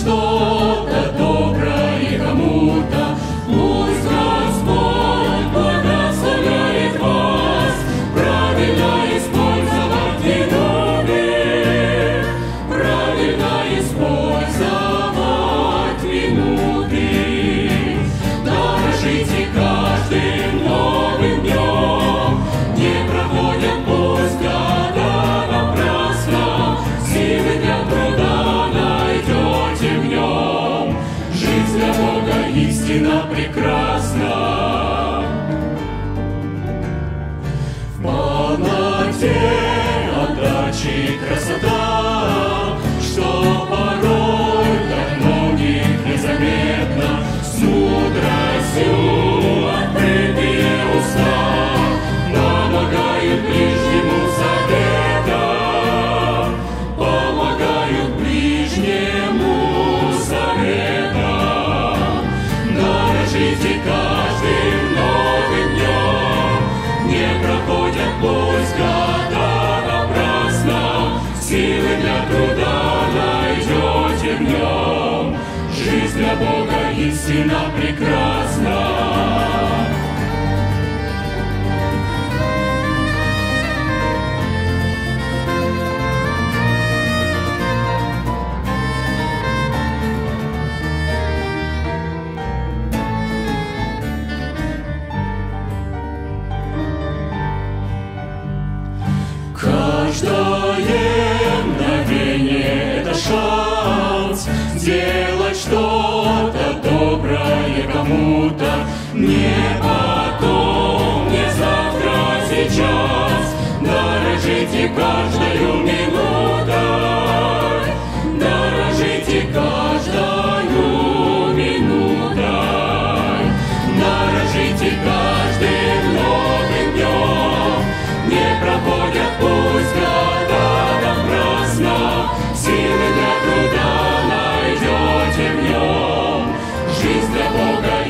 что-то доброе кому-то. Пусть Господь благословляет вас, правильно использовать минуты, правильно использовать минуты. Дорожите, как истина прекрасна. В полноте отдачи красота, не проходят пусть года напрасно, силы для труда найдете в нем. Жизнь для Бога истина прекрасна. Каждое мгновение — это шанс Сделать что-то доброе кому-то. Не потом,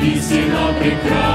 Бога истина прекрасна